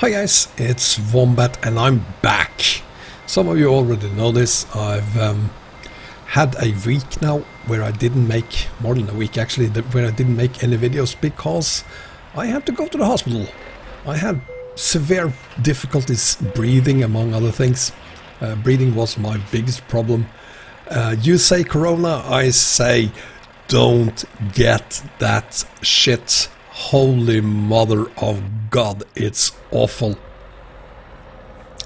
Hi guys, it's Wombat and I'm back. Some of you already know this. I've um, had a week now where I didn't make, more than a week actually, where I didn't make any videos because I had to go to the hospital. I had severe difficulties breathing among other things. Uh, breathing was my biggest problem. Uh, you say corona, I say don't get that shit. Holy mother of God, it's awful.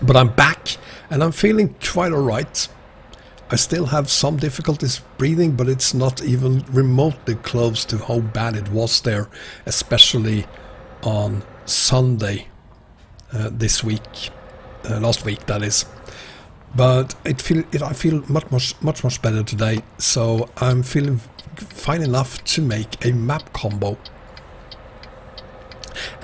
But I'm back and I'm feeling quite alright. I still have some difficulties breathing, but it's not even remotely close to how bad it was there, especially on Sunday uh, this week, uh, last week that is. But it feel it, I feel much much much much better today, so I'm feeling fine enough to make a map combo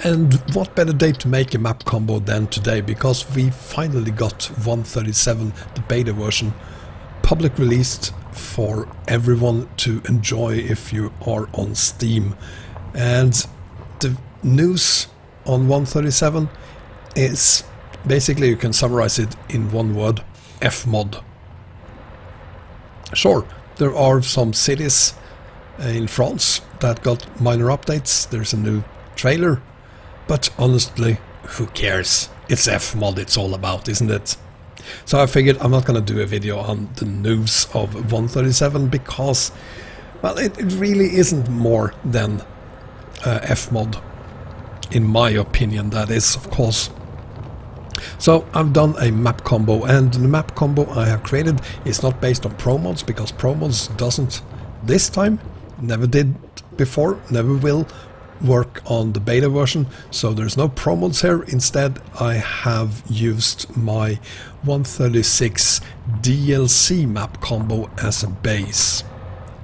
and what better day to make a map combo than today because we finally got 137, the beta version, public released for everyone to enjoy if you are on Steam. And the news on 137 is basically you can summarize it in one word, Fmod. Sure, there are some cities uh, in France that got minor updates. There's a new trailer. But honestly, who cares? It's Fmod it's all about, isn't it? So I figured I'm not going to do a video on the news of 137 because, well, it, it really isn't more than uh, Fmod. In my opinion, that is, of course. So I've done a map combo and the map combo I have created is not based on pro mods because pro mods doesn't this time, never did before, never will work on the beta version. So there's no pro mods here. Instead I have used my 136 DLC map combo as a base.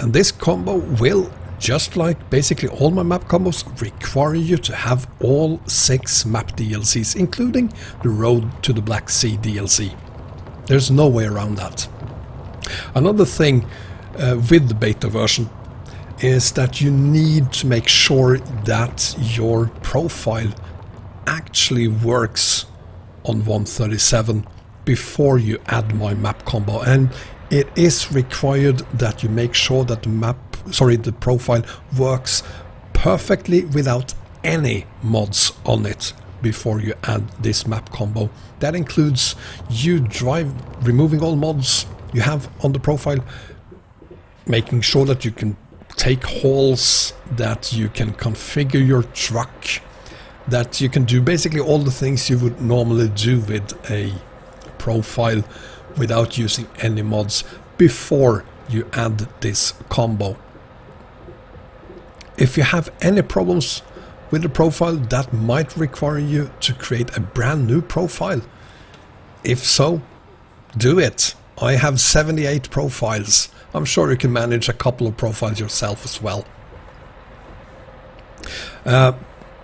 And this combo will just like basically all my map combos require you to have all six map DLCs including the Road to the Black Sea DLC there's no way around that. Another thing uh, with the beta version is that you need to make sure that your profile actually works on 137 before you add my map combo. And it is required that you make sure that the map sorry the profile works perfectly without any mods on it before you add this map combo. That includes you drive removing all mods you have on the profile making sure that you can take holes, that you can configure your truck, that you can do basically all the things you would normally do with a profile without using any mods before you add this combo. If you have any problems with the profile, that might require you to create a brand new profile. If so, do it. I have 78 profiles. I'm sure you can manage a couple of profiles yourself as well. Uh,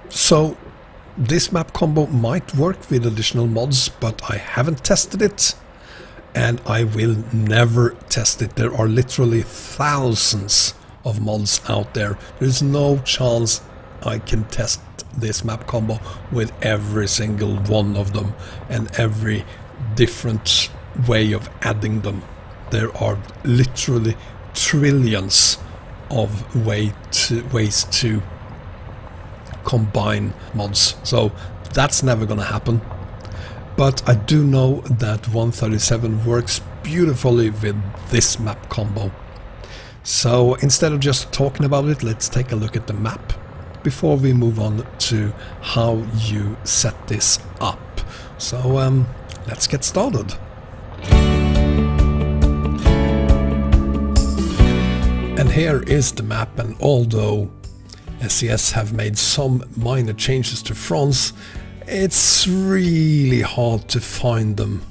so this map combo might work with additional mods, but I haven't tested it and I will never test it. There are literally thousands of mods out there. There's no chance I can test this map combo with every single one of them and every different way of adding them. There are literally trillions of way to, ways to combine mods. So that's never gonna happen. But I do know that 137 works beautifully with this map combo. So instead of just talking about it, let's take a look at the map before we move on to how you set this up. So um, let's get started. And here is the map and although SCS have made some minor changes to France, it's really hard to find them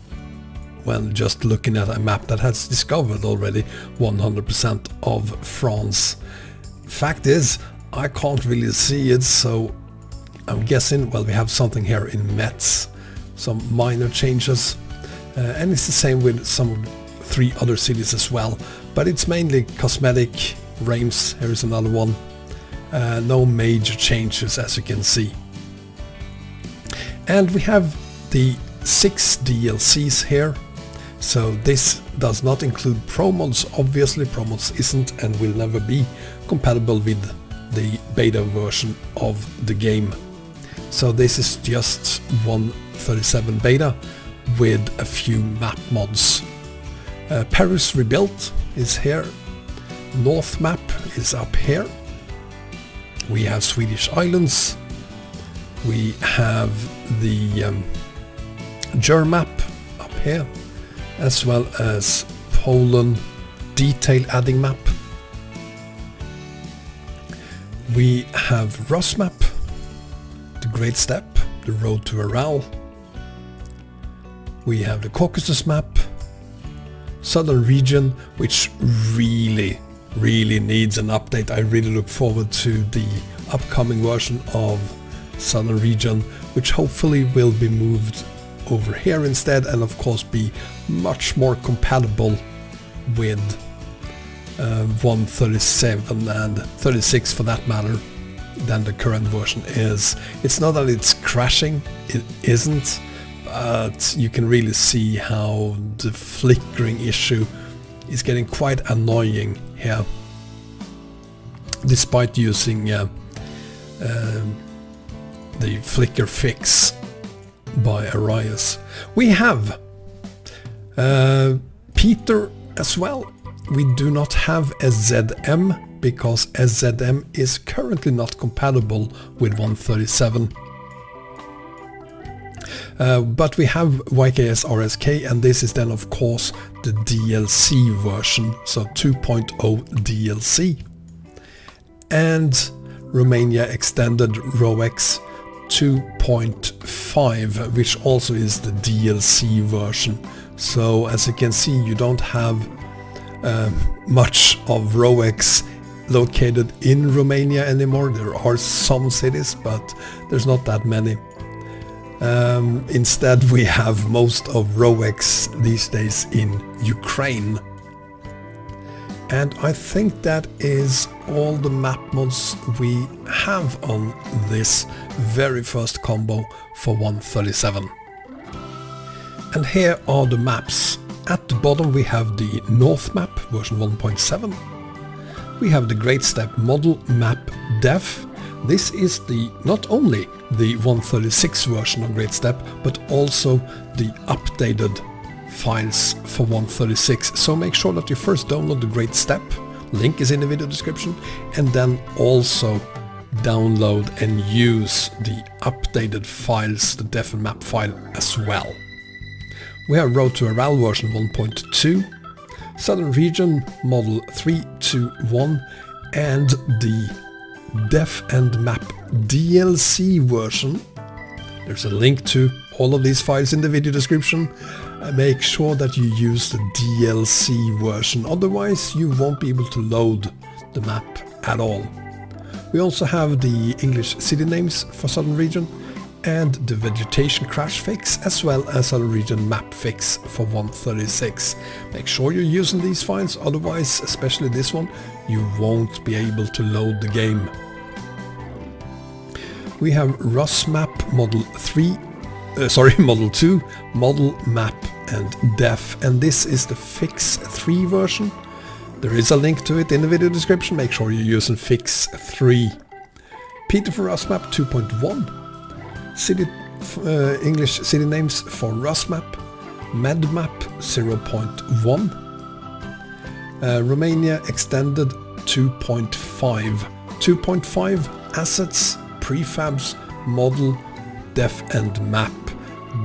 when just looking at a map that has discovered already 100% of France. Fact is, I can't really see it, so I'm guessing, well, we have something here in Metz, some minor changes, uh, and it's the same with some three other cities as well but it's mainly cosmetic. Reims, here's another one. Uh, no major changes as you can see. And we have the six DLCs here. So this does not include ProMods, obviously ProMods isn't and will never be compatible with the beta version of the game. So this is just 137 beta with a few map mods. Uh, Paris Rebuild is here, North Map is up here, we have Swedish Islands, we have the um, Germap up here, as well as Poland detail adding map. We have Rusmap, the Great Steppe, the Road to Aral. We have the Caucasus map, Southern region, which really, really needs an update. I really look forward to the upcoming version of Southern region, which hopefully will be moved over here instead and of course be much more compatible with uh, 137 and 36 for that matter than the current version is. It's not that it's crashing, it isn't, but you can really see how the flickering issue is getting quite annoying here despite using uh, uh, the flicker fix by Arias. We have uh, Peter as well. We do not have a ZM because SZM is currently not compatible with 137. Uh, but we have YKS RSK and this is then of course the DLC version, so 2.0 DLC. And Romania Extended ROEX 2.5 which also is the DLC version. So as you can see you don't have uh, much of ROEX located in Romania anymore. There are some cities but there's not that many um, instead we have most of ROEX these days in Ukraine and I think that is all the map mods we have on this very first combo for 137. And here are the maps. At the bottom we have the North map version 1.7. We have the Great Steppe model map def. This is the not only the 136 version of Great Steppe but also the updated files for 136 so make sure that you first download the Great Steppe, link is in the video description, and then also download and use the updated files, the def and map file as well. We have Road to Aral version 1.2, Southern Region Model 321 and the def and map DLC version. There's a link to all of these files in the video description uh, make sure that you use the DLC version, otherwise you won't be able to load the map at all. We also have the English city names for Southern Region and the vegetation crash fix as well as a Region map fix for 136. Make sure you're using these files, otherwise, especially this one, you won't be able to load the game. We have Rusmap Model 3 uh, sorry, Model 2, Model, Map and Def. And this is the Fix 3 version. There is a link to it in the video description. Make sure you're using Fix 3. Peter for Rusmap 2.1. City uh, English city names for Rusmap. MedMap 0.1. Uh, Romania Extended 2.5. 2.5 assets, prefabs, model, def and map.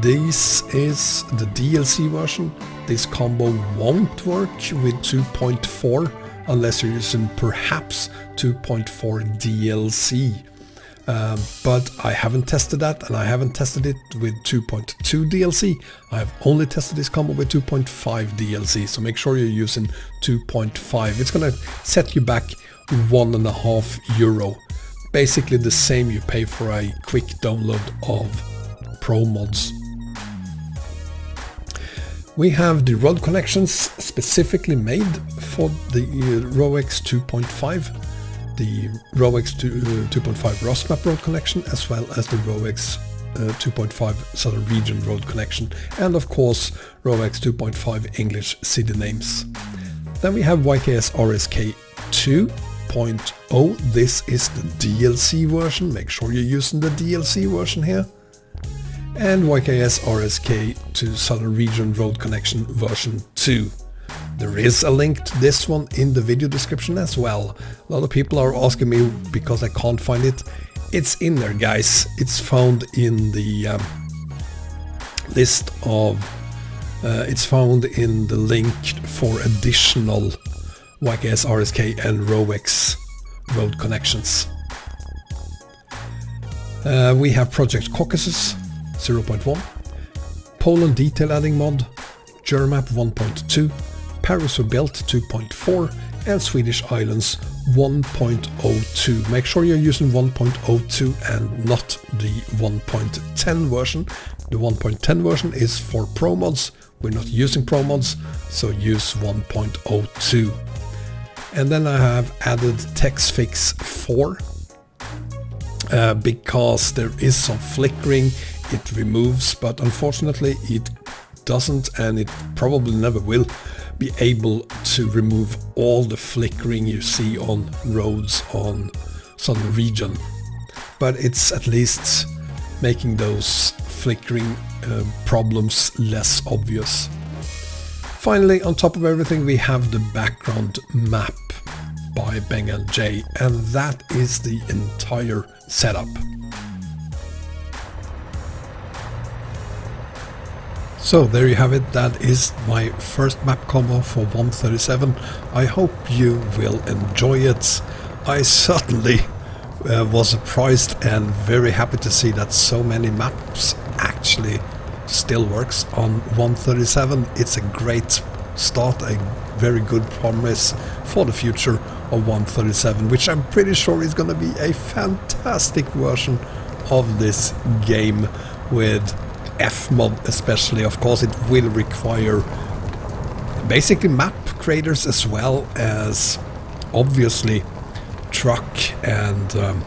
This is the DLC version. This combo won't work with 2.4 unless you're using perhaps 2.4 DLC. Uh, but I haven't tested that and I haven't tested it with 2.2 DLC. I've only tested this combo with 2.5 DLC, so make sure you're using 2.5. It's gonna set you back one and a half euro. Basically the same you pay for a quick download of Pro Mods. We have the rod connections specifically made for the uh, ROEX 2.5, the ROEX 2.5 uh, Rusmap rod connection, as well as the ROEX uh, 2.5 Southern Region road connection, and of course ROEX 2.5 English city names. Then we have YKS RSK 2.0. This is the DLC version. Make sure you're using the DLC version here. And YKS RSK to Southern Region Road Connection version 2. There is a link to this one in the video description as well. A lot of people are asking me because I can't find it. It's in there guys. It's found in the um, list of uh, it's found in the link for additional YKS RSK and ROEX road connections. Uh, we have Project Caucasus 0.1, Poland detail adding mod, Germap 1.2, Paris Rebuild 2.4 and Swedish Islands 1.02. Make sure you're using 1.02 and not the 1.10 version. The 1.10 version is for Pro mods. We're not using Pro mods, so use 1.02. And then I have added Texfix 4 uh, because there is some flickering it removes, but unfortunately it doesn't and it probably never will be able to remove all the flickering you see on roads on Southern Region. But it's at least making those flickering uh, problems less obvious. Finally, on top of everything, we have the background map by Bengal J, and that is the entire setup. So there you have it, that is my first map combo for 137. I hope you will enjoy it. I certainly uh, was surprised and very happy to see that so many maps actually still works on 137. It's a great start, a very good promise for the future of 137, which I'm pretty sure is going to be a fantastic version of this game with Fmod especially, of course, it will require basically map creators as well as obviously truck and um,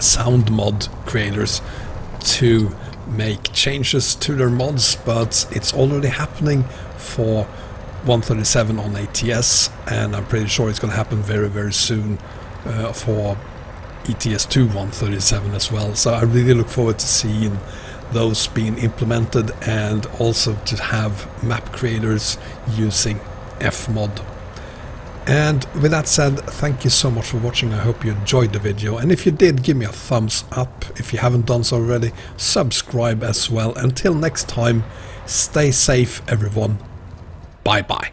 sound mod creators to make changes to their mods, but it's already happening for 137 on ATS, and I'm pretty sure it's going to happen very, very soon uh, for ETS2 137 as well. So I really look forward to seeing those being implemented and also to have map creators using Fmod. And with that said, thank you so much for watching. I hope you enjoyed the video. And if you did, give me a thumbs up. If you haven't done so already, subscribe as well. Until next time, stay safe everyone. Bye bye.